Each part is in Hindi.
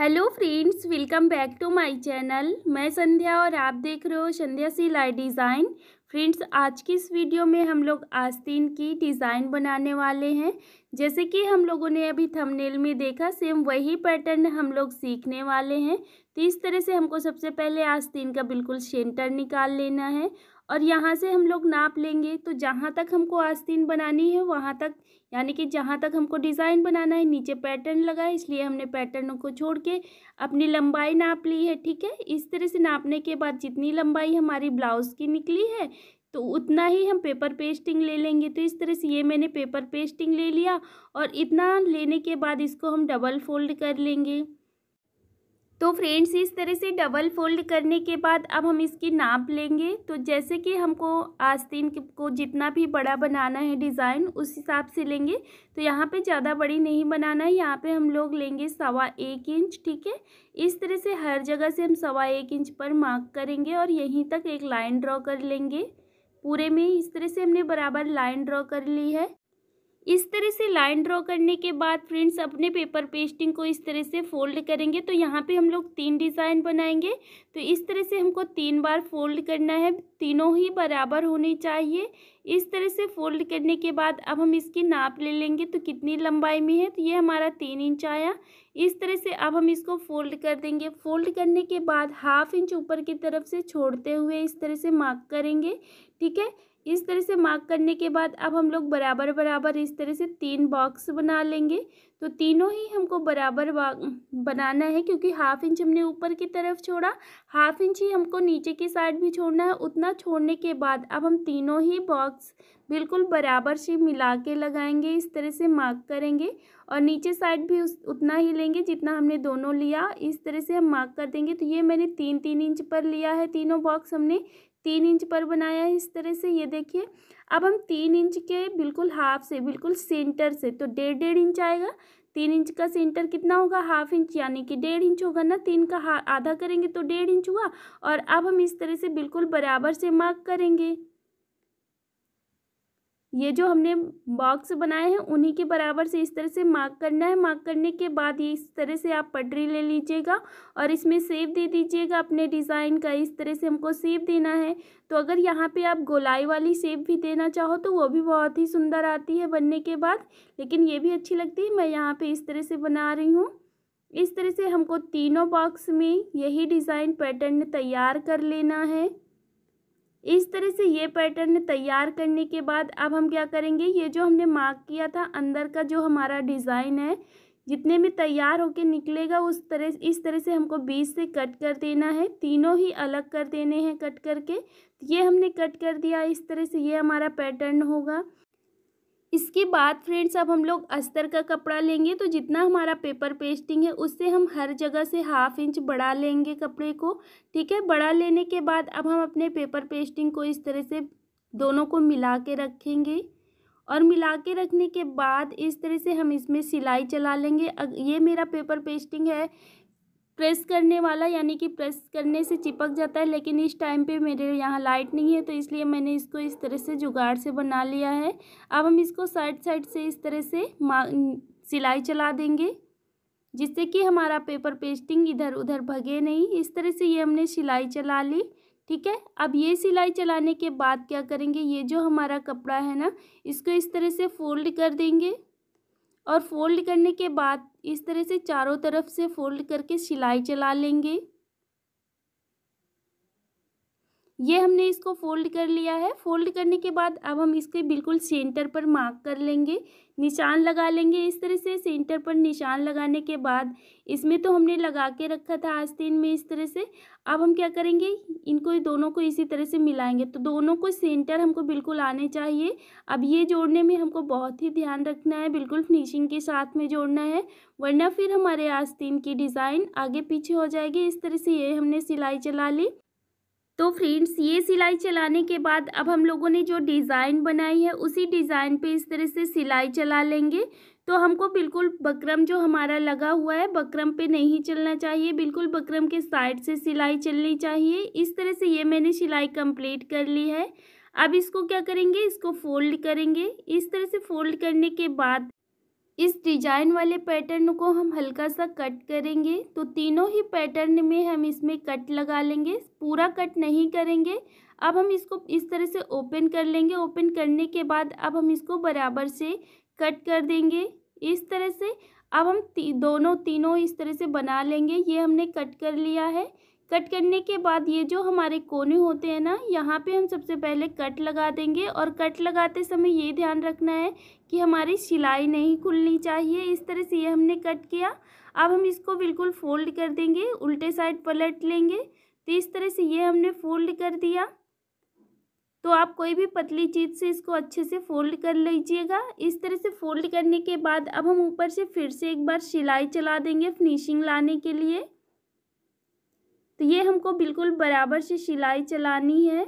Hello friends, welcome back to my channel. मैं संध्या और आप देख रहे हो संध्या सिलाई डिज़ाइन। फ्रेंड्स, आज की इस वीडियो में हम लोग आस्तीन की डिज़ाइन बनाने वाले हैं। जैसे कि हम लोगों ने अभी थंबनेल में देखा, सेम वही पैटर्न हम लोग सीखने वाले हैं। तो इस तरह से हमको सबसे पहले आस्तीन का बिल्कुल सेंटर निकाल लेना है और यहाँ से हम लोग नाप लेंगे। तो जहाँ तक हमको आस्तीन बनानी है, वहाँ तक, यानी कि जहाँ तक हमको डिज़ाइन बनाना है, नीचे पैटर्न लगा है, इसलिए हमने पैटर्न को छोड़ के अपनी लंबाई नाप ली है, ठीक है? इस तरह से नापने के बाद जितनी लंबाई हमारी ब्लाउज़ की निकली है तो उतना ही हम पेपर पेस्टिंग ले लेंगे। तो इस तरह से ये मैंने पेपर पेस्टिंग ले लिया और इतना लेने के बाद इसको हम डबल फोल्ड कर लेंगे। तो फ्रेंड्स, इस तरह से डबल फोल्ड करने के बाद अब हम इसकी नाप लेंगे। तो जैसे कि हमको आस्तीन को जितना भी बड़ा बनाना है डिज़ाइन उस हिसाब से लेंगे। तो यहाँ पे ज़्यादा बड़ी नहीं बनाना है। यहाँ पे हम लोग लेंगे सवा एक इंच, ठीक है? इस तरह से हर जगह से हम सवा एक इंच पर मार्क करेंगे और यहीं तक एक लाइन ड्रॉ कर लेंगे। पूरे में इस तरह से हमने बराबर लाइन ड्रॉ कर ली है। इस तरह से लाइन ड्रॉ करने के बाद फ्रेंड्स अपने पेपर पेस्टिंग को इस तरह से फोल्ड करेंगे। तो यहाँ पे हम लोग तीन डिज़ाइन बनाएँगे। तो इस तरह से हमको तीन बार फोल्ड करना है। तीनों ही बराबर होनी चाहिए। इस तरह से फोल्ड करने के बाद अब हम इसकी नाप ले लेंगे। तो कितनी लंबाई में है? तो ये हमारा तीन इंच आया। इस तरह से अब हम इसको फोल्ड कर देंगे। फोल्ड करने के बाद हाफ़ इंच ऊपर की तरफ़ से छोड़ते हुए इस तरह से मार्क करेंगे। ठीक है? इस तरह से मार्क करने के बाद अब हम लोग बराबर बराबर इस तरह से तीन बॉक्स बना लेंगे। तो तीनों ही हमको बराबर बनाना है क्योंकि हाफ़ इंच हमने ऊपर की तरफ़ छोड़ा। हाफ़ इंच ही हमको नीचे की साइड भी छोड़ना है। उतना छोड़ने के बाद अब हम तीनों ही बॉक्स बिल्कुल बराबर से मिला के लगाएँगे, इस तरह से मार्क करेंगे। और नीचे साइड भी उस, उतना ही लेंगे जितना हमने दोनों लिया। इस तरह से हम मार्क कर देंगे। तो ये मैंने तीन तीन इंच पर लिया है, तीनों बॉक्स हमने। तीन इंच पर बनाया है इस तरह से, ये देखिए। अब हम तीन इंच के बिल्कुल हाफ़ से, बिल्कुल सेंटर से तो डेढ़ डेढ़ इंच आएगा। तीन इंच का सेंटर कितना होगा? हाफ़ इंच, यानी कि डेढ़ इंच होगा ना? तीन का आधा करेंगे तो डेढ़ इंच हुआ। और अब हम इस तरह से बिल्कुल बराबर से मार्क करेंगे। ये जो हमने बॉक्स बनाए हैं, उन्हीं के बराबर से इस तरह से मार्क करना है। मार्क करने के बाद ये इस तरह से आप पटरी ले लीजिएगा और इसमें सेव दे दीजिएगा। अपने डिज़ाइन का इस तरह से हमको सेव देना है। तो अगर यहाँ पे आप गोलाई वाली सेव भी देना चाहो तो वो भी बहुत ही सुंदर आती है बनने के बाद। लेकिन ये भी अच्छी लगती है, मैं यहाँ पर इस तरह से बना रही हूँ। इस तरह से हमको तीनों बॉक्स में यही डिज़ाइन पैटर्न तैयार कर लेना है। इस तरह से ये पैटर्न तैयार करने के बाद अब हम क्या करेंगे? ये जो हमने मार्क किया था अंदर का जो हमारा डिज़ाइन है, जितने भी तैयार होके निकलेगा, उस तरह, इस तरह से हमको बीच से कट कर देना है। तीनों ही अलग कर देने हैं कट करके। ये हमने कट कर दिया, इस तरह से ये हमारा पैटर्न होगा। इसके बाद फ्रेंड्स अब हम लोग अस्तर का कपड़ा लेंगे। तो जितना हमारा पेपर पेस्टिंग है, उससे हम हर जगह से हाफ़ इंच बढ़ा लेंगे कपड़े को, ठीक है? बढ़ा लेने के बाद अब हम अपने पेपर पेस्टिंग को इस तरह से दोनों को मिला के रखेंगे। और मिला के रखने के बाद इस तरह से हम इसमें सिलाई चला लेंगे। ये मेरा पेपर पेस्टिंग है प्रेस करने वाला यानी कि प्रेस करने से चिपक जाता है, लेकिन इस टाइम पे मेरे यहाँ लाइट नहीं है तो इसलिए मैंने इसको इस तरह से जुगाड़ से बना लिया है। अब हम इसको साइड साइड से इस तरह से सिलाई चला देंगे, जिससे कि हमारा पेपर पेस्टिंग इधर उधर भगे नहीं। इस तरह से ये हमने सिलाई चला ली, ठीक है? अब ये सिलाई चलाने के बाद क्या करेंगे? ये जो हमारा कपड़ा है ना, इसको इस तरह से फोल्ड कर देंगे। और फोल्ड करने के बाद इस तरह से चारों तरफ़ से फोल्ड करके सिलाई चला लेंगे। ये हमने इसको फोल्ड कर लिया है। फोल्ड करने के बाद अब हम इसके बिल्कुल सेंटर पर मार्क कर लेंगे। निशान लगा लेंगे इस तरह से। सेंटर पर निशान लगाने के बाद इसमें तो हमने लगा के रखा था आस्तीन में इस तरह से। अब हम क्या करेंगे? इनको दोनों को इसी तरह से मिलाएँगे। तो दोनों को सेंटर हमको बिल्कुल आने चाहिए। अब ये जोड़ने में हमको बहुत ही ध्यान रखना है। बिल्कुल फिनिशिंग के साथ में जोड़ना है। वरना फिर हमारे आस्तीन की डिज़ाइन आगे पीछे हो जाएगी। इस तरह से ये हमने सिलाई चला ली। तो फ्रेंड्स, ये सिलाई चलाने के बाद अब हम लोगों ने जो डिज़ाइन बनाई है, उसी डिज़ाइन पे इस तरह से सिलाई चला लेंगे। तो हमको बिल्कुल बकरम जो हमारा लगा हुआ है, बकरम पे नहीं चलना चाहिए। बिल्कुल बकरम के साइड से सिलाई चलनी चाहिए। इस तरह से ये मैंने सिलाई कंप्लीट कर ली है। अब इसको क्या करेंगे? इसको फोल्ड करेंगे। इस तरह से फोल्ड करने के बाद इस डिज़ाइन वाले पैटर्न को हम हल्का सा कट करेंगे। तो तीनों ही पैटर्न में हम इसमें कट लगा लेंगे पूरा कट नहीं करेंगे। अब हम इसको इस तरह से ओपन कर लेंगे। ओपन करने के बाद अब हम इसको बराबर से कट कर देंगे। इस तरह से अब हम ती, दोनों तीनों इस तरह से बना लेंगे। ये हमने कट कर लिया है। कट करने के बाद ये जो हमारे कोने होते हैं ना, यहाँ पे हम सबसे पहले कट लगा देंगे और कट लगाते समय ये ध्यान रखना है कि हमारी सिलाई नहीं खुलनी चाहिए। इस तरह से ये हमने कट किया। अब हम इसको बिल्कुल फोल्ड कर देंगे, उल्टे साइड पलट लेंगे। तो इस तरह से ये हमने फोल्ड कर दिया। तो आप कोई भी पतली चीज़ से इसको अच्छे से फोल्ड कर लीजिएगा। इस तरह से फोल्ड करने के बाद अब हम ऊपर से फिर से एक बार सिलाई चला देंगे फिनिशिंग लाने के लिए। तो ये हमको बिल्कुल बराबर से सिलाई चलानी है।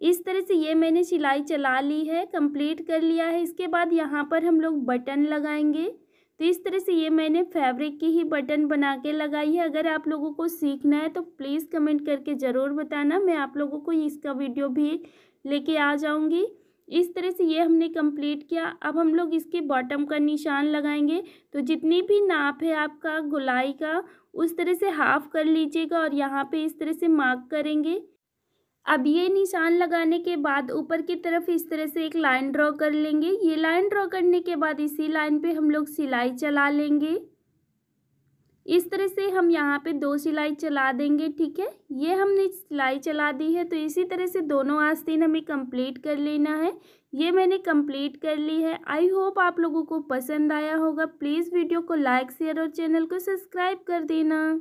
इस तरह से ये मैंने सिलाई चला ली है, कंप्लीट कर लिया है। इसके बाद यहाँ पर हम लोग बटन लगाएँगे। तो इस तरह से ये मैंने फैब्रिक की ही बटन बना के लगाई है। अगर आप लोगों को सीखना है तो प्लीज़ कमेंट करके ज़रूर बताना। मैं आप लोगों को इसका वीडियो भी लेके आ जाऊँगी। इस तरह से ये हमने कंप्लीट किया। अब हम लोग इसके बॉटम का निशान लगाएँगे। तो जितनी भी नाप है आपका गुलाई का, उस तरह से हाफ़ कर लीजिएगा और यहाँ पे इस तरह से मार्क करेंगे। अब ये निशान लगाने के बाद ऊपर की तरफ़ इस तरह से एक लाइन ड्रॉ कर लेंगे। ये लाइन ड्रॉ करने के बाद इसी लाइन पे हम लोग सिलाई चला लेंगे। इस तरह से हम यहाँ पे दो सिलाई चला देंगे, ठीक है? ये हमने सिलाई चला दी है तो इसी तरह से दोनों आस्तीन हमें कंप्लीट कर लेना है। ये मैंने कंप्लीट कर ली है। आई होप आप लोगों को पसंद आया होगा। प्लीज़ वीडियो को लाइक, शेयर और चैनल को सब्सक्राइब कर देना।